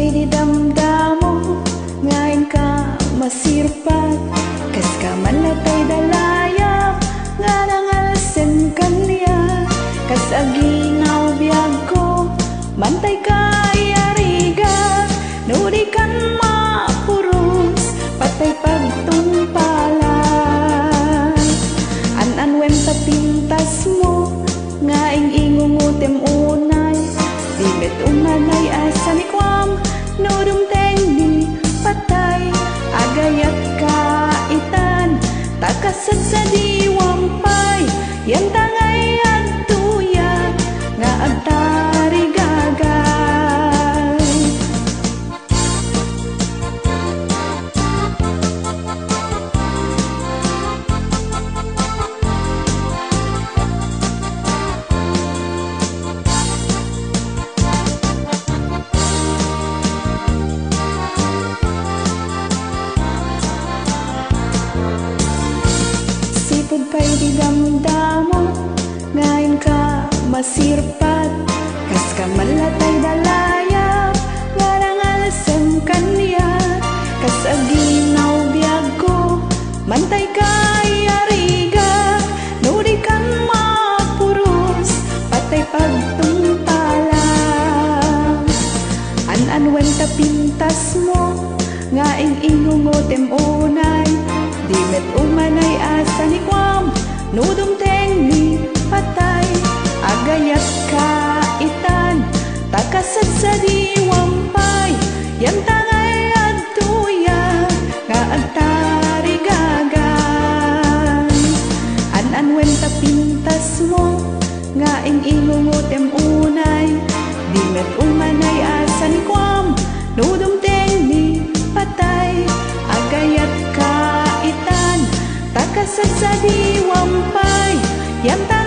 ay didamdamo Ngayon ka masirpat. Kas ka man natay dalayap Nga nangalasin kaniya Kas aginaw biyag ko Mantay ka Takasad Sipod kay di damdamo Ngayon ka masirpat. Kas ka malatay dalaya Warang alasam kanya. Kas aginaw biyag ko Mantay ka iariga Nuri kan mapuros Patay pagtumpalang An-an wenta pintas mo Nga ing ingungotem unay Di met umanay asa ni kwam Nudum teng ni patay. Agayat kaitan Takasad sa diwampay Yan tangay at tuya Nga agtari gagan. An-an wenta pintas mo Nga ing ingungotem unay Di met umanay Agayat kaitan Takasad sa diwampay Yan ta